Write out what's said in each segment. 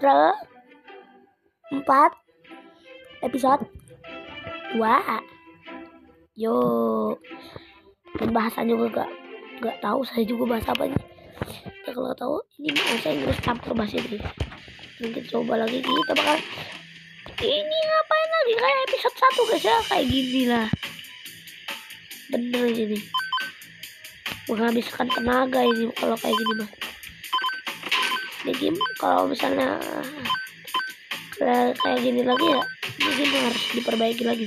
chapter 4 episode 2 yuk dan bahasanya juga gak gak tahu saya juga bahasa apa ini. Ya kalau tahu ini bahasa Inggris campur bahasa Inggris. Mungkin coba lagi kita bakal ini ngapain lagi? Kayak episode 1 guys ya kayak gini lah. Bener ini. Menghabiskan tenaga ini kalau kayak gini mah game kalau misalnya kayak, gini lagi ya game harus diperbaiki lagi.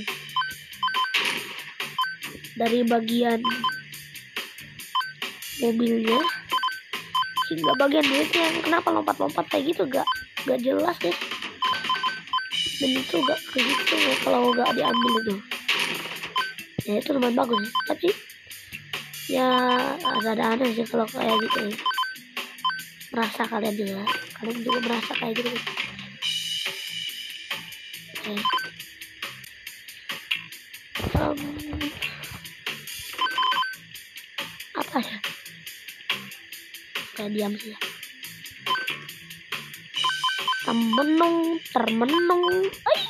Dari bagian mobilnya hingga bagian duitnya. Kenapa lompat-lompat kayak gitu? Gak gak jelas deh. Dan itu gak kayak gitu kalau gak diambil itu. Ya itu lumayan bagus. Tapi ya ada aneh sih kalau kayak gitu. ya. Merasa kalian juga. Kalian juga merasa kayak gitu. Oke. Um, apa ya? Kayak diam sih. Ya termenung termenung Ay!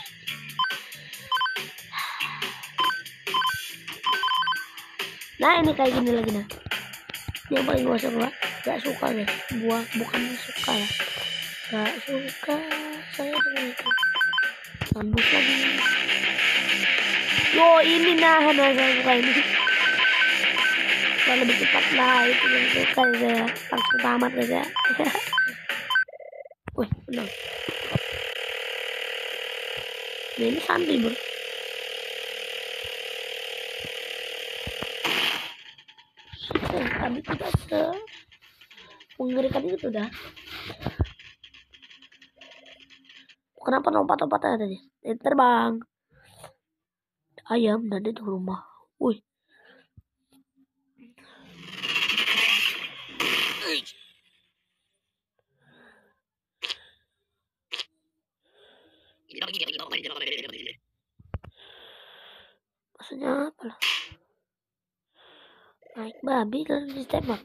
nah ini kayak gini lagi nah yang paling gue suka gak suka deh. Gua bukan suka lah. Gak suka saya dengan itu. Tembus lagi. Yo ini nah nah saya suka ini. Kalau lebih cepat lah itu yang suka saya langsung tamat saja wih benar. Nah, ini santai bro mengerikan itu dah. Kenapa lompat-lompatan tadi ini terbang? Ayam dan itu rumah. Wih. Maksudnya apa lah? Naik babi terus ditembak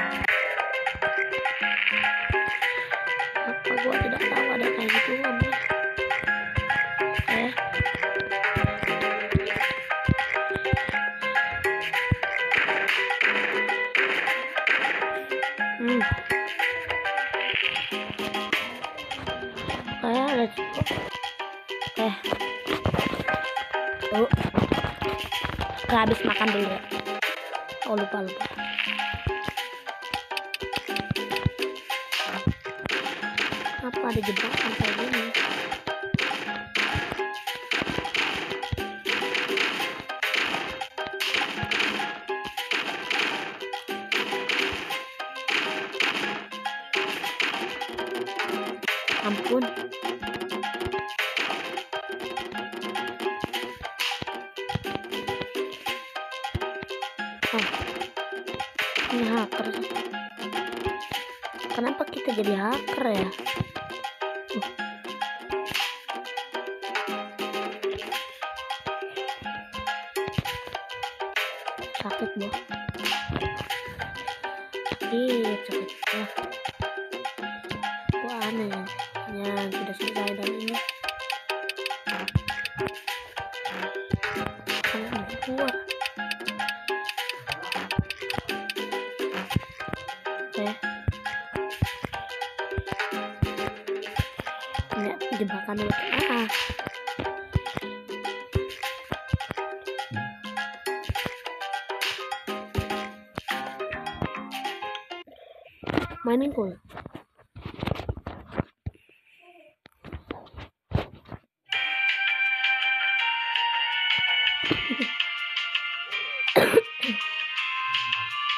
Gak habis makan dulu ya oh lupa lupa. Apa ada jebakan kayak gini? Ampun hacker. Kenapa kita jadi hacker ya jebakan dulu ah. Mainin cool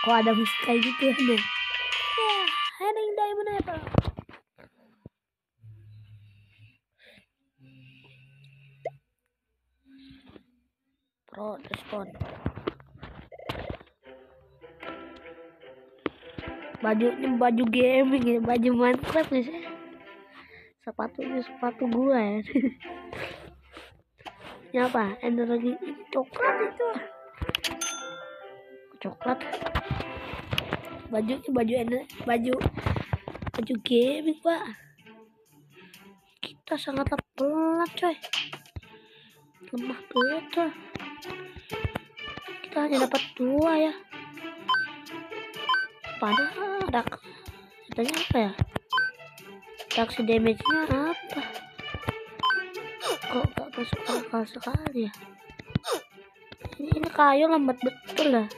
kok ada musik kayak gitu ya deh ya heading diamond apa pro respon bajunya baju gaming ya baju minecraft nih sih sepatunya sepatu gua ya. Ini apa? Energi coklat itu. Coklat. Bajunya baju ener baju baju gaming pak. Kita sangat pelat coy. Lemah betul kita hanya dapat dua ya. Padahal ada katanya apa ya? Reaksi damage nya apa? Kok gak masuk akal sekali ya? Ini, ini kayu lambat betul lah.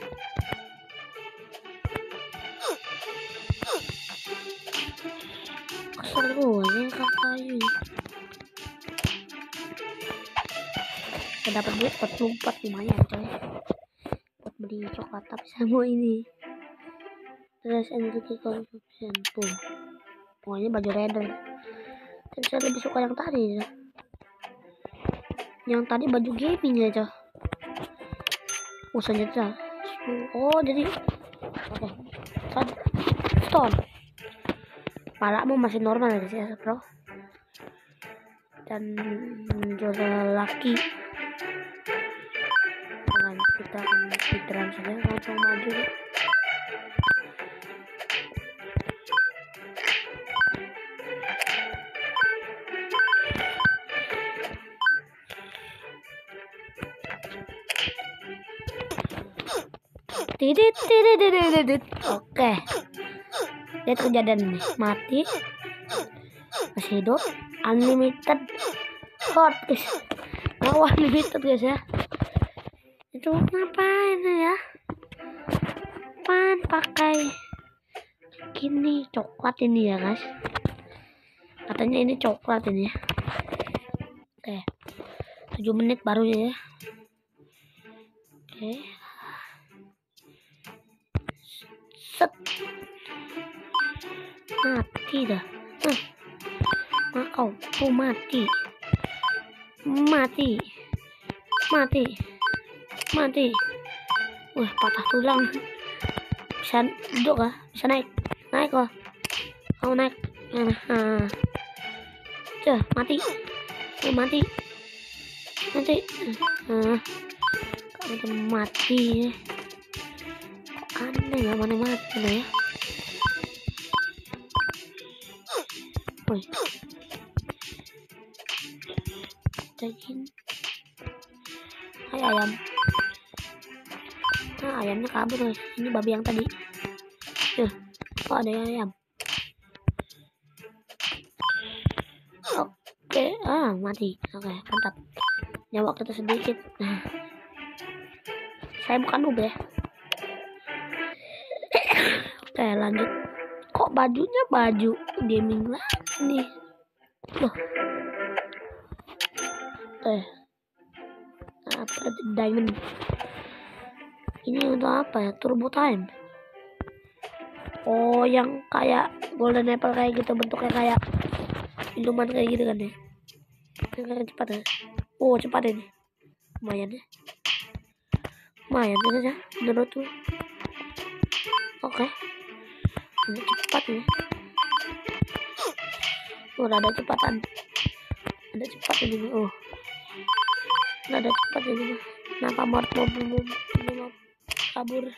Kesel gue ini. Kayu dapat duit 44 lumayan coy beli coklat tapi sama ini. Terus energi consumption boom pokoknya baju raider tapi saya lebih suka yang tadi ya. yang tadi baju gaming ya coy oh senjata oh jadi oke. Okay. stone palamu masih normal ya sih bro. Dan juga laki dengan kita akan speedrun saja langsung maju Tidit, tidit, tidit, tidit. Oke. Lihat kejadian ini. Mati. Masih hidup. Unlimited. Hot, guys. Bawah unlimited, guys ya. Itu ngapain ya? Pan pakai gini coklat ini ya, guys. Katanya ini coklat ini ya. Oke. 7 menit baru ya. Oke. set mati dah huh. makau tuh mati mati mati mati. Wah patah tulang. Bisa duduk kah? Bisa naik. Naik kok mau naik? Nah Tuh, mati. Oh, mati? Mati. Nah kamu mati. Aneh ya mana mati ya? Woi. Daging. Hai ayam. Ayamnya kabur guys. Ini babi yang tadi. Tuh. Oh, ada ayam. Oke, ah mati. Oke, mantap. Nyawa kita sedikit. Nah. Saya bukan noob ya. Oke lanjut Kok bajunya baju gaming lagi nih Loh Eh Apa diamond Ini untuk apa ya? Turbo time? Oh yang kayak golden apple kayak gitu Bentuknya kayak Minuman kayak gitu kan ya? Kayak cepat ya. Oh cepat ini. Lumayan ya. Lumayan ya Menurut tuh oke. Okay. ini cepat ya oh ada cepatan. Ada cepat ini oh. Ada cepat ini kenapa mort mobil mobil kabur.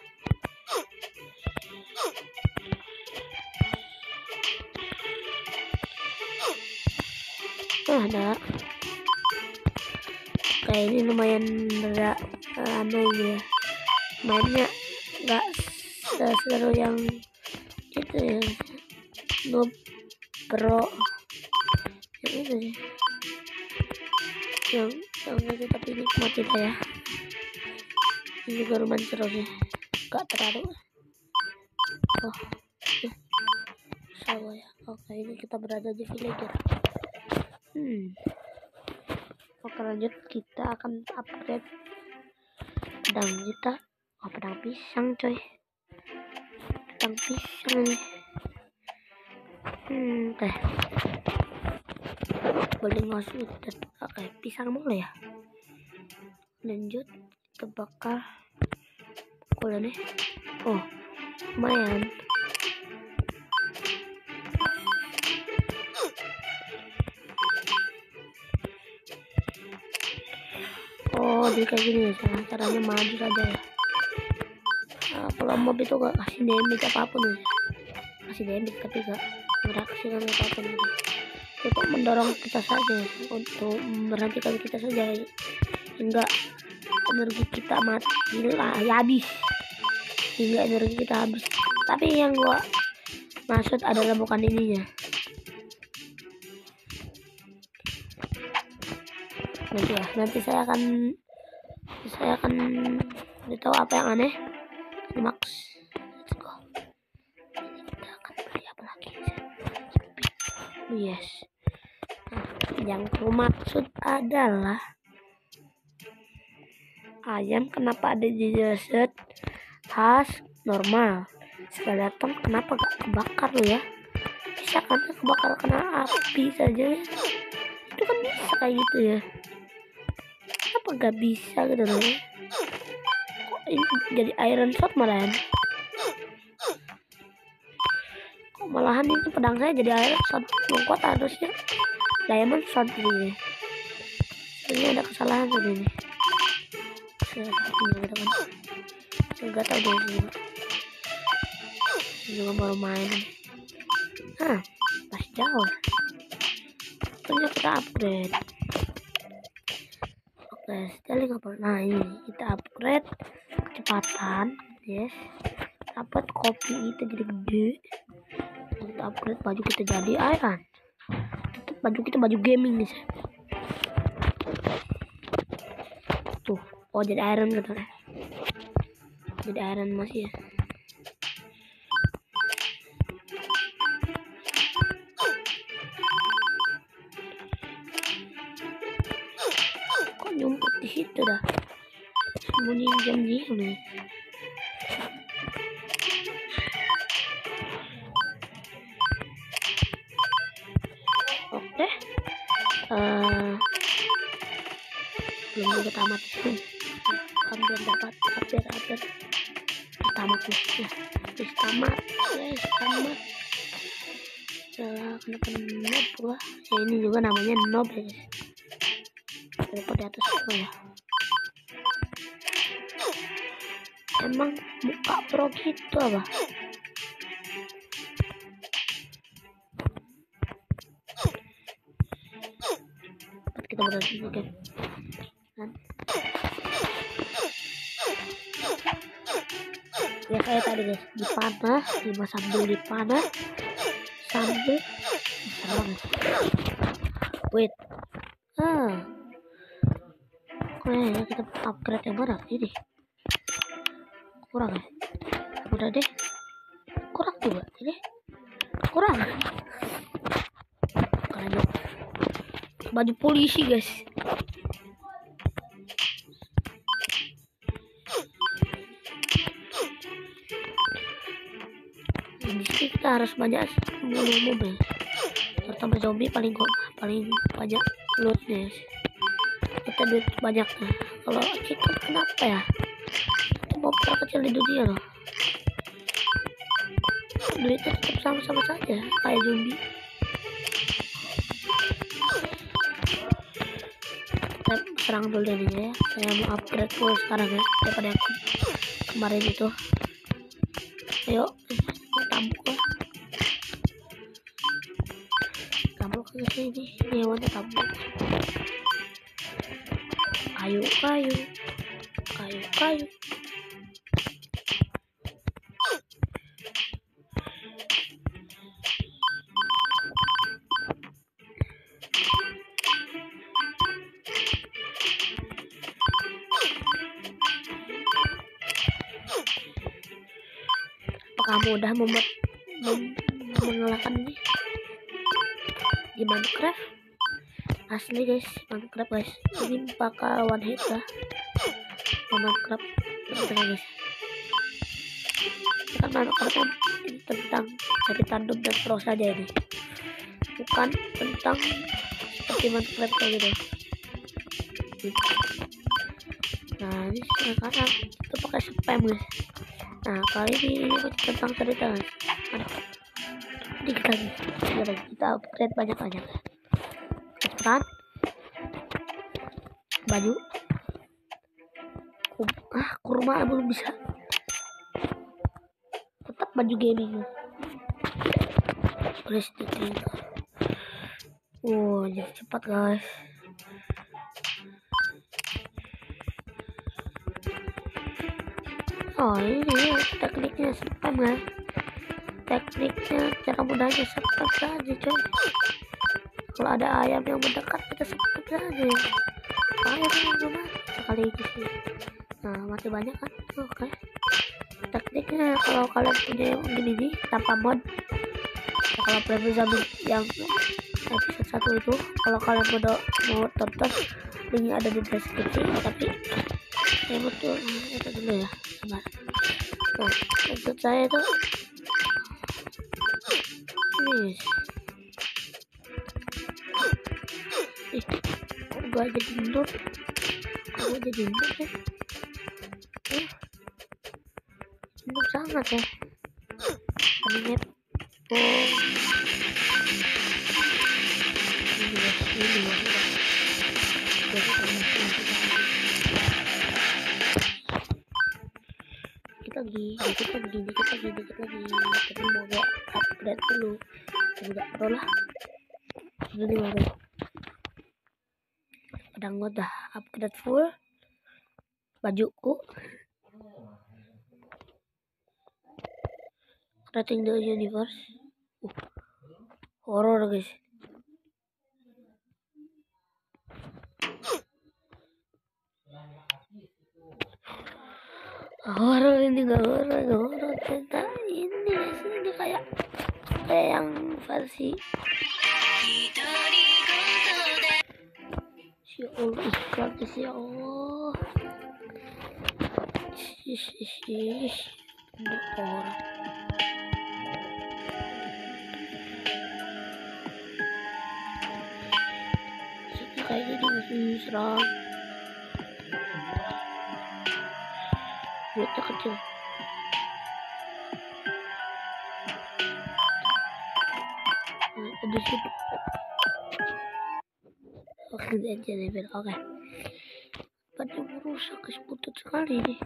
Oh, ada. Kayak ini lumayan agak aneh ya. Mainnya nggak seru yang itu ya. Noob pro. Yang itu sih. Yang yang itu tapi nikmat kita ya ini seru sih gak terlalu. Oh salah ya. Oke ini kita berada di villager hmm. Oke lanjut. Kita akan upgrade pedang kita. Oh pedang pisang coy. Pedang pisang. Nih hmm teh. Boleh masuk oke pisang boleh ya? Lanjut kebakar Kuliah nih. Oh lumayan. Oh jadi kayak gini ya cara caranya maju saja ya. Nah, kalau mob itu gak kasih damage apa pun ya. Kasih damage tapi gak bereaksi kan apa pun gitu. Cukup mendorong kita saja untuk berhentikan kita saja. Hingga energi kita mati lah ya habis. Hingga energi kita habis. Tapi yang gua maksud adalah bukan ininya. Nanti ya nanti saya akan saya akan tahu apa yang aneh. Max. Let's go. Kita akan beli apa lagi? Yes. Nah, yang ku maksud adalah ayam kenapa ada di desert khas normal. Sekali datang kenapa gak kebakar lo ya? Bisa kan kebakar kena api saja ya? Itu kan bisa kayak gitu ya. Kenapa gak bisa gitu loh? Kok ini jadi iron shot malahan? Kok malahan itu pedang saya jadi iron shot? Lengkot harusnya. Diamond shot ini. Ini ada kesalahan tadi ini punya gitu kan gak tau sini juga baru main. Ah pas jauh. Tentunya kita upgrade. Oke styling apa nah ini kita upgrade kecepatan yes. Dapat kopi itu jadi gede. Kita upgrade baju kita jadi iron baju kita baju gaming nih oh jadi iron gitu. Jadi iron masih ya kok nyumpet di situ dah? Sembunyi jam-jam nih. Oke. Eh belum juga tamat belum dapat hampir hampir tamat nih ya habis tamat guys tamat kenapa noob gua ya ini juga namanya noob ya. Guys Kenapa di atas gua ya. Emang muka pro gitu apa? Kita berhasil kan kayak tadi guys dipanah lima sambil dipanah sambil guys wait. Ah. Kayaknya kita upgrade yang mana? Ini. Kurang ya? Udah deh. Kurang juga ini. Kurang. Baju baju polisi guys kita harus banyak membunuh mobil. Terutama zombie paling kok paling banyak lootnya kita duit banyak nah. kalau chicken kenapa ya? Itu mob terkecil di dunia loh. Duitnya tetap sama-sama saja kayak zombie. Kita serang dulu deh ya. Saya mau upgrade full sekarang ya daripada yang kemarin itu. Ayo kayu kayu. Kayu kayu. Kamu udah membuat mem mengalahkan ini? Di Minecraft asli guys. Minecraft guys. Ini bakal one hit lah. Minecraft. Bener guys. Kan Minecraft kan? Tentang cari tandem dan pro saja ini. Bukan tentang seperti Minecraft kayak gitu. Nah ini sekarang kita pakai spam guys. Nah kali ini tentang cerita guys. Aduh lagi kita upgrade banyak-banyak cepetan baju. Ah kurma belum bisa. Tetap baju gaming listrik wow jadi cepat guys. Oh ini tekniknya spam guys. Tekniknya cara mudahnya spam saja coy kalau ada ayam yang mendekat kita spam saja ayam yang mana sekali itu sih. Nah masih banyak kan? Oke. Okay. tekniknya kalau kalian punya yang gini tanpa mod. Ya, kalau Playboy Zombie yang episode satu itu kalau kalian mau mau tonton linknya ada di deskripsi tapi saya betul itu dulu ya sabar. Nah maksud saya itu ini gak jadi kok gak jadi mundur ya Lembut sangat ya. Menit. Oh. Lagi, kita lagi, kita lagi, kita lagi. Tapi mau gak dulu. Lah. Jadi. Gue udah upgrade full. Bajuku Rating the Universe. Uh, horror guys. Horror ini gak horror, horror cerita ini guys ini kayak kayak yang versi si Allah iklan si Allah ish ish ish horror kayaknya dia masih serang buatnya kecil aja level oke. Pada merusak guys butut sekali nih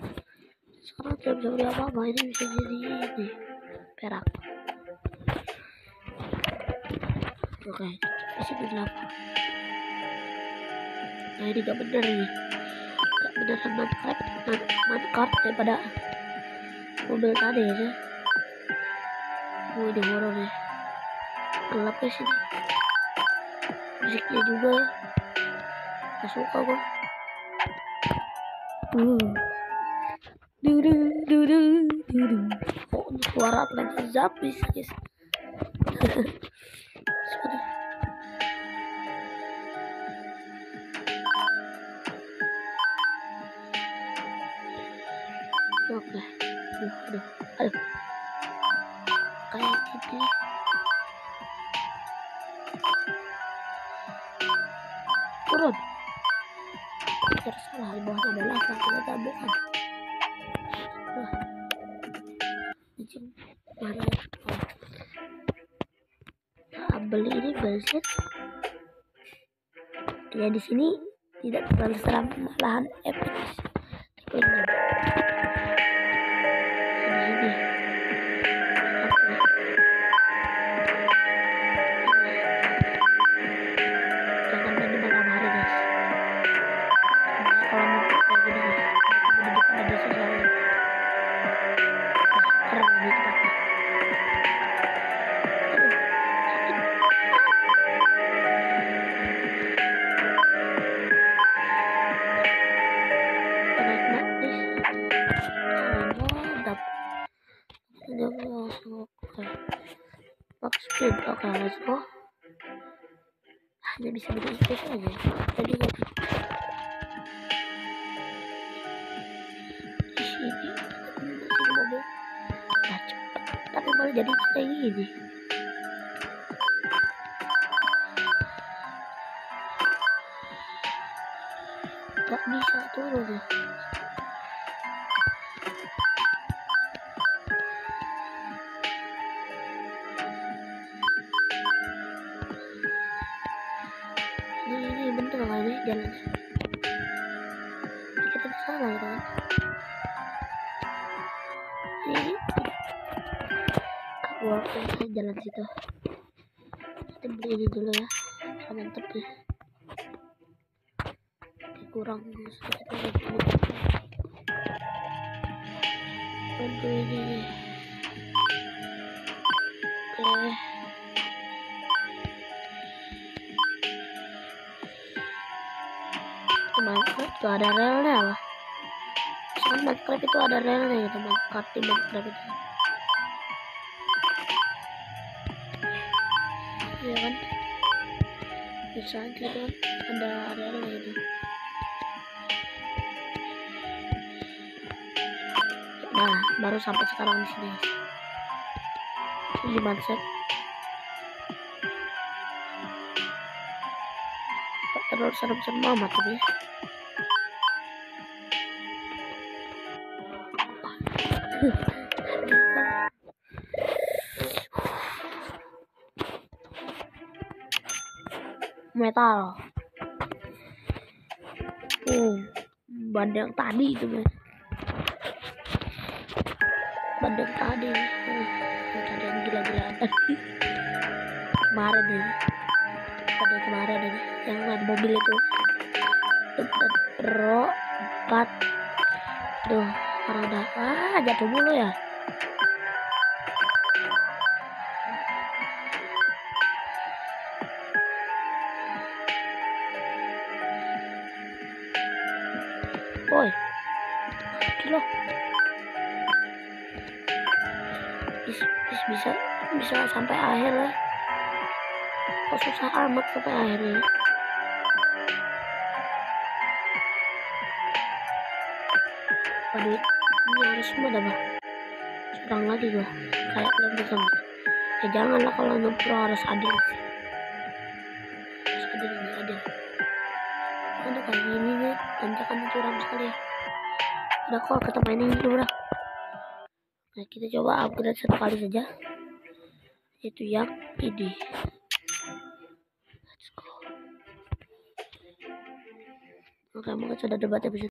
sekarang tidak bisa beli apa-apa ini bisa jadi ini perak. Oke isi delapan nah ini gak bener nih gak beneran mancard mancard daripada mobil tadi ya sih oh ini horor gelap ya sini musiknya juga ya gak suka gua. Uh dudu dudu dudu kok suara lagi? Zapis guys oke aduh aduh aduh. Kayak gini tersalah di bawah ada lava ternyata bukan wah izin mana oh. beli ini bensin ya di sini tidak terlalu seram malahan epic gak bisa turun tuh ini ini bener nggak ini jalannya kita salah gitu kan ini. Saya jalan situ. Kita beli ini dulu ya ya Oke, kurang bantu ini oke. Minecraft tuh ada relnya lah kan Minecraft itu ada relnya gitu Minecraft di Minecraft itu. Iya kan? Bisa aja kan? Ada relnya gitu nah baru sampai sekarang di sini. Ini mindset terus serem-serem amat tapi metal. Oh bandeng tadi itu men bandeng tadi. Oh, tadi yang gila-gilaan. Kemarin ini. Pada kemarin ini. Yang ada mobil itu. Empat pro empat. Tuh orang udah ah jatuh mulu ya Bis, bis, bisa bisa sampai akhir ya. Kok susah amat sampai akhir ya. Waduh, ini harus semua dah bah. Curang lagi gua. Kayak belum bisa. Ya janganlah kalau ngepro harus adil sih. Harus adil nggak adil. Aduh kayak gini nih, tanjakan curang sekali ya. Udah kok kita mainin dulu udah. Nah kita coba upgrade satu kali saja. Itu yang ini. Let's go. Oke mungkin sudah debat episode